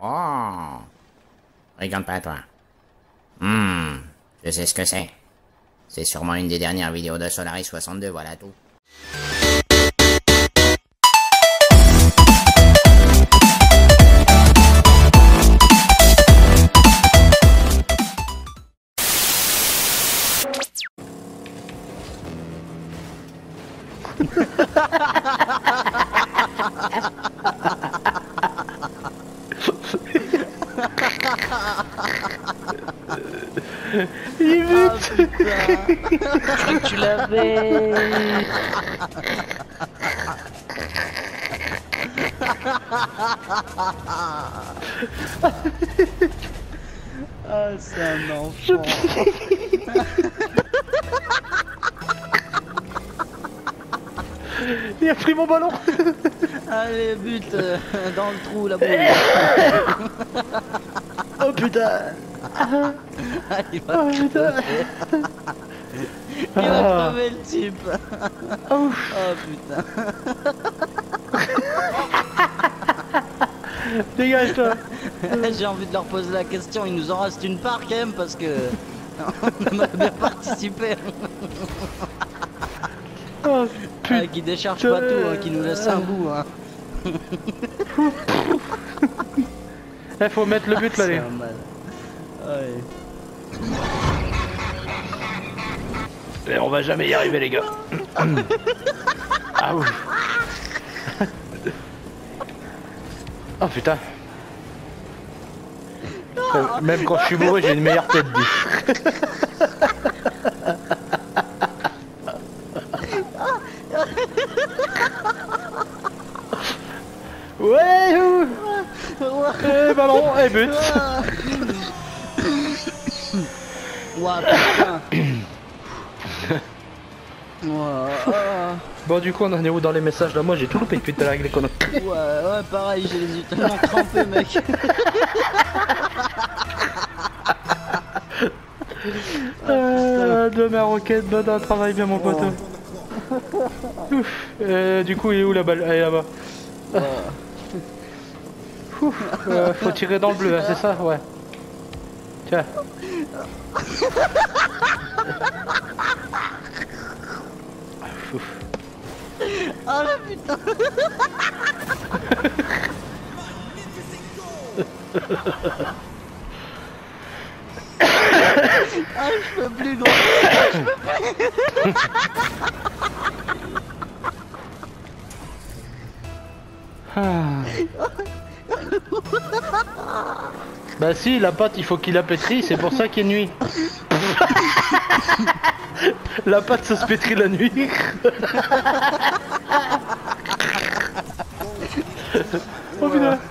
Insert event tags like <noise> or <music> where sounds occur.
Oh. Regarde pas, toi. Hmm. Je sais ce que c'est. C'est sûrement une des dernières vidéos de Solaris 62, voilà tout. <laughs> Ah vite Tu l'avais Ah c'est un enfant Il a pris mon ballon. Allez but euh, dans le trou la <laughs> boule. Oh putain Il va Oh putain Il va Ah. crever le type Oh, putain <laughs> Dégage toi J'ai envie de leur poser la question, il nous en reste une part quand même parce que on aimerait bien participer. Oh Ah, qui décharge pas tout, hein, qui nous laisse un bout. Hein. <laughs> Eh faut mettre le but là les Ouais. Eh, On va jamais y arriver les gars Ah ouf Oh putain Euh, Même quand je suis bourré j'ai une meilleure tête dit. Ouais ouh. Eh ballon et but Ouah putain. <coughs> Ouah, ah. Bon du coup on en est où dans les messages là Moi j'ai tout loupé depuis tout à l'heure avec les conneries. ouais, ouais, pareil, j'ai les yeux tellement trempés, mec. <laughs> Euh, de ma roquette, bon travail bien mon pote. Ouf. Euh, du coup il est où la balle? Elle est là-bas. Ouf. Euh, faut tirer dans le bleu, hein, c'est ça? Ouais. Tiens. Ah la putain. ah, je peux plus, gros. Ah. <laughs> Bah si, la pâte, il faut qu'il la pétrie, c'est pour ça qu'il est nuit. <laughs> la pâte, ça se pétrit la nuit. <laughs> Oh, <laughs>